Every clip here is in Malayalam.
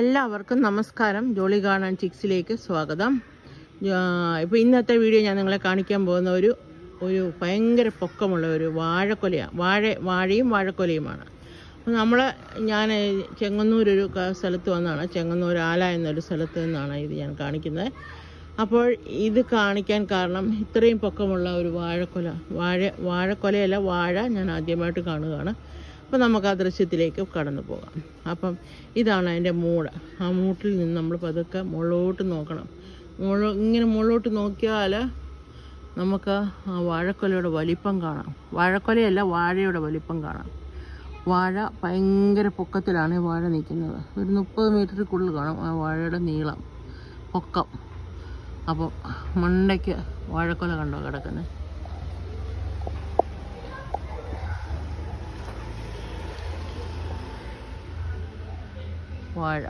എല്ലാവർക്കും നമസ്കാരം. ജോളി ഗാർഡൻ ചിക്സിലേക്ക് സ്വാഗതം. ഇപ്പോൾ ഇന്നത്തെ വീഡിയോ ഞാൻ നിങ്ങളെ കാണിക്കാൻ പോകുന്ന ഒരു ഒരു ഭയങ്കര പൊക്കമുള്ള ഒരു വാഴക്കൊലയാണ് വാഴ വാഴയും വാഴക്കൊലയുമാണ്. നമ്മൾ ഞാൻ ചെങ്ങന്നൂർ ഒരു സ്ഥലത്ത് വന്നാണ്. ചെങ്ങന്നൂർ ആല എന്നൊരു സ്ഥലത്ത് നിന്നാണ് ഇത് ഞാൻ കാണിക്കുന്നത്. അപ്പോൾ ഇത് കാണിക്കാൻ കാരണം ഇത്രയും പൊക്കമുള്ള ഒരു വാഴക്കൊല. വാഴ വാഴക്കൊലയല്ല വാഴ ഞാൻ ആദ്യമായിട്ട് കാണുകയാണ്. അപ്പോൾ നമുക്ക് ആ ദൃശ്യത്തിലേക്ക് കടന്നു പോകാം. അപ്പം ഇതാണ് അതിന്റെ മൂട്. ആ മൂട്ടിൽ നിന്ന് നമ്മൾ പതുക്കെ മുകളിലോട്ട് നോക്കണം. മുകളിൽ ഇങ്ങനെ മുകളിലോട്ട് നോക്കിയാൽ നമുക്ക് ആ വാഴക്കൊലയുടെ വലിപ്പം കാണാം. വാഴക്കൊലയല്ല വാഴയുടെ വലിപ്പം കാണാം. വാഴ ഭയങ്കര പൊക്കത്തിലാണ് വാഴ നിൽക്കുന്നത്. ഒരു മുപ്പത് മീറ്ററിനുള്ളിൽ കാണാം ആ വാഴയുടെ നീളം പൊക്കം. അപ്പം മണ്ടയ്ക്ക് വാഴക്കൊല കണ്ടോ കിടക്കുന്നത് വാഴ.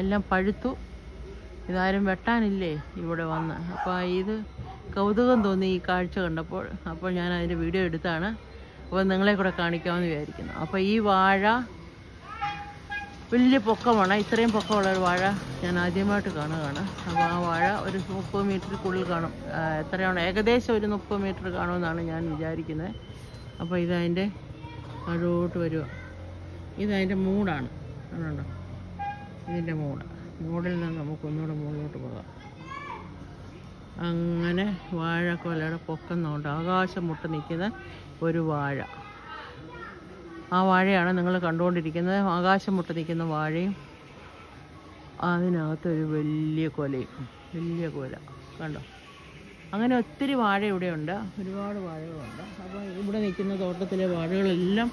എല്ലാം പഴുത്തു. ഇതാരും വെട്ടാനില്ലേ ഇവിടെ വന്ന്. അപ്പോൾ ഇത് കൗതുകം തോന്നി ഈ കാഴ്ച കണ്ടപ്പോൾ. അപ്പോൾ ഞാൻ അതിന്റെ വീഡിയോ എടുത്താണ്. അപ്പോൾ നിങ്ങളെ കൂടെ കാണിക്കാമെന്ന് വിചാരിക്കുന്നു. അപ്പോൾ ഈ വാഴ വലിയ പൊക്കമാണ്. ഇത്രയും പൊക്കമുള്ള ഒരു വാഴ ഞാൻ ആദ്യമായിട്ട് കാണുകയാണ്. അപ്പോൾ ആ വാഴ ഒരു മുപ്പത് മീറ്ററിനുള്ളിൽ കാണും. എത്രയാണ്? ഏകദേശം ഒരു മുപ്പത് മീറ്റർ കാണുമെന്നാണ് ഞാൻ വിചാരിക്കുന്നത്. അപ്പോൾ ഇതതിന്റെ താഴോട്ട് വരിക ഇതതിന്റെ മൂടാണ്. അതുകൊണ്ടോ? ഇതിന്റെ മൂട്. മൂടിൽ നിന്ന് നമുക്ക് ഒന്നുകൂടെ മുകളിലോട്ട് പോകാം. അങ്ങനെ വാഴക്കൊലയുടെ പൊക്കുന്നുണ്ട് നോണ്ട് ആകാശം മുട്ട് നിൽക്കുന്ന ഒരു വാഴ. ആ വാഴയാണ് നിങ്ങൾ കണ്ടുകൊണ്ടിരിക്കുന്നത്. ആകാശം മുട്ട് നിൽക്കുന്ന വാഴയും അതിനകത്തൊരു വലിയ കൊലയും. വലിയ കൊല. കണ്ടോ? അങ്ങനെ ഒത്തിരി വാഴ ഇവിടെയുണ്ട്. ഒരുപാട് വാഴകളുണ്ട്. അപ്പോൾ ഇവിടെ നിൽക്കുന്ന തോട്ടത്തിലെ വാഴകളെല്ലാം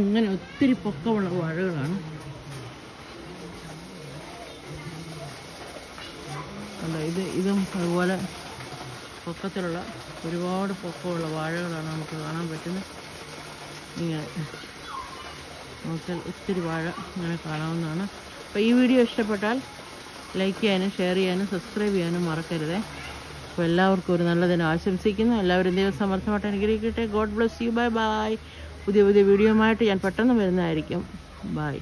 അങ്ങനെ ഒത്തിരി പൊക്കമുള്ള വാഴകളാണ്. അല്ല ഇത് ഇതും അതുപോലെ പൊക്കത്തിലുള്ള ഒരുപാട് പൊക്കമുള്ള വാഴകളാണ് നമുക്ക് കാണാൻ പറ്റുന്നത്. ഇങ്ങനെ നോക്കിയാൽ ഒത്തിരി വാഴ ഇങ്ങനെ കാണാവുന്നതാണ്. അപ്പോൾ ഈ വീഡിയോ ഇഷ്ടപ്പെട്ടാൽ ലൈക്ക് ചെയ്യാനും ഷെയർ ചെയ്യാനും സബ്സ്ക്രൈബ് ചെയ്യാനും മറക്കരുതേ. അപ്പോൾ എല്ലാവർക്കും ഒരു നല്ല ദിനം ആശംസിക്കുന്നു. എല്ലാവരും ദൈവം സമർത്ഥമായിട്ട് അനുഗ്രഹിക്കട്ടെ. God bless you bye bye പുതിയ പുതിയ വീഡിയോയുമായിട്ട് ഞാൻ പെട്ടെന്ന് വരുന്നതായിരിക്കും. ബൈ